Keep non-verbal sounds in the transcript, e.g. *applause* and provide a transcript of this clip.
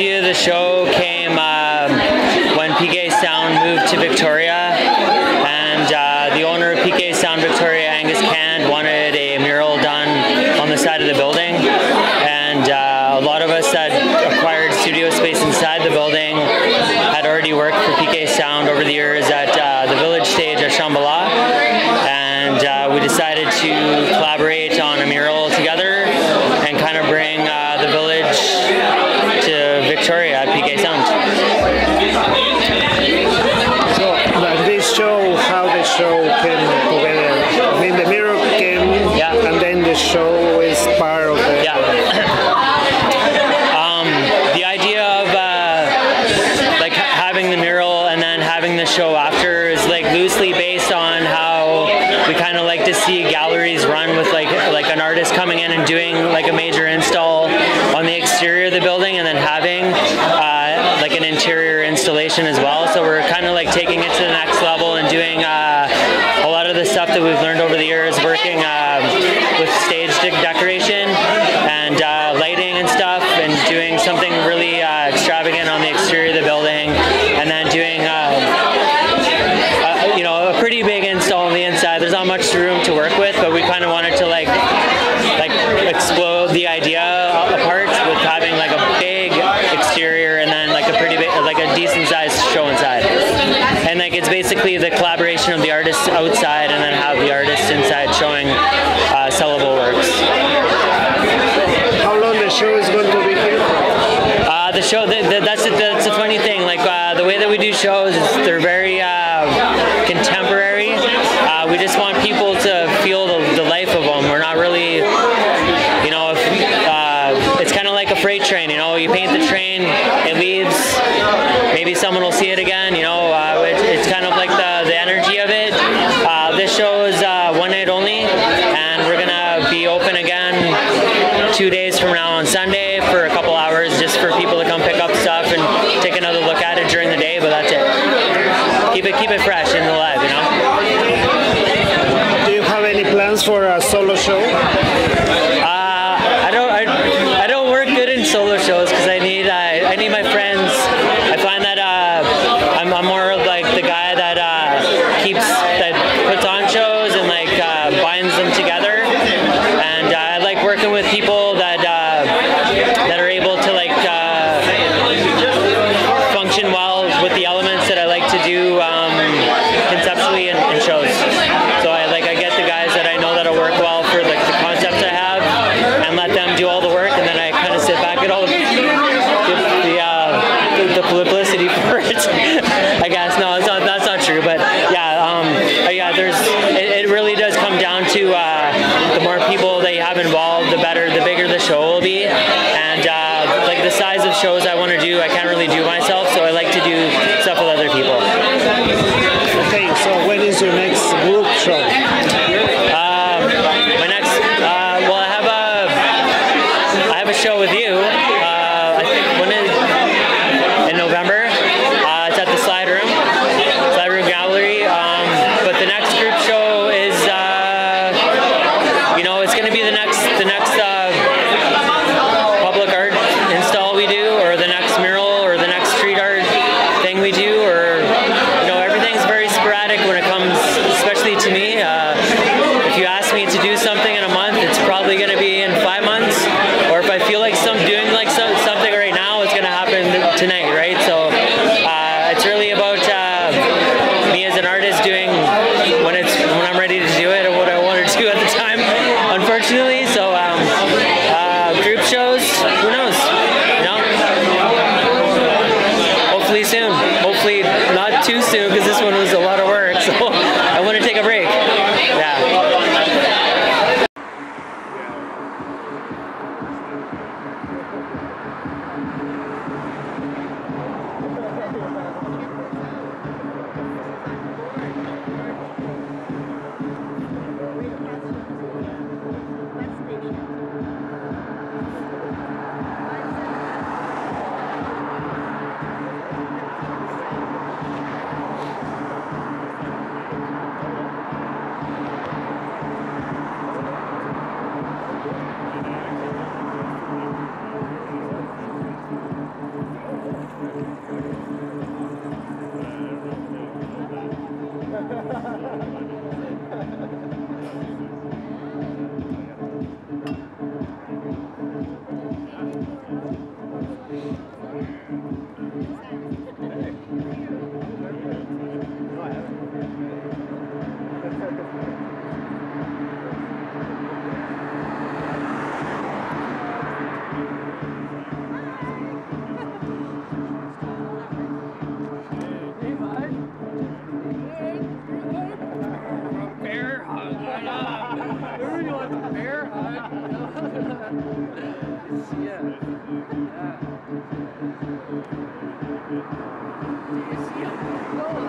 idea of the show came um, when PK Sound moved to Victoria, and uh, the owner of PK Sound Victoria, Angus Cand, wanted a mural done on the side of the building, and uh, a lot of us that acquired studio space inside the building had already worked for PK Sound over the years at uh, the Village Stage at Shambhala, and uh, we decided to collaborate show after is like loosely based on how we kind of like to see galleries run with like like an artist coming in and doing like a major install on the exterior of the building and then having uh, like an interior installation as well. So we're kind of like taking it to the next level and doing uh, a lot of the stuff that we've learned over the years working um, with stage de- decoration and uh, lighting and stuff and doing something really uh, extravagant on the exterior there's not much room to work with but we kind of wanted to like like explode the idea apart with having like a big exterior and then like a pretty big like a decent sized show inside. And like it's basically the collaboration of the artists outside and then have the artists inside showing uh, sellable works. How long the show is going to be here? uh, the show the, the, that's the, that's the funny thing like uh, the way that we do shows they're very uh, contemporary uh, we just want people to feel the, the life of them we're not really you know if, uh, it's kind of like a freight train you know? You paint the train it leaves maybe someone will see it again you know? Uh, it, it's kind of like the, the energy of it. Uh, this show is uh, one night only and we're gonna be open again two days from now on Sunday for a couple hours just for people to come pick up stuff and take another look at it during the day but that's it keep it keep it fresh and alive you know Do you have any plans for a solo show? Uh, I don't. I, I don't work good in solo shows because I need. Uh, I need my friends. I find that uh, I'm, I'm more of like the guy that uh, keeps that puts on shows and like uh, binds them together. And uh, I like working with people that uh, that are able to like uh, function well with the elements that I like to do um, conceptually in, in shows. So I like I get the guys that I know that'll work well for like the concepts I have, and let them do all the work, and then I kind of sit back at all the the, uh, the, publicity *laughs* for it. I guess no, it's not, that's not true, but yeah, um, yeah. There's it, it really does come down to uh, the more people that you have involved, the better, the bigger the show will be, and uh, like the size of shows I want to do, I can't really do myself, so I like to do stuff with other people. Okay, so when is your next group show? Going to be the next, the next uh, public art install we do, or the next mural, or the next street art thing we do, or you know, everything's very sporadic when it comes, especially to me. Uh, if you ask me to do Yes, yeah. yeah. Do you see a goal?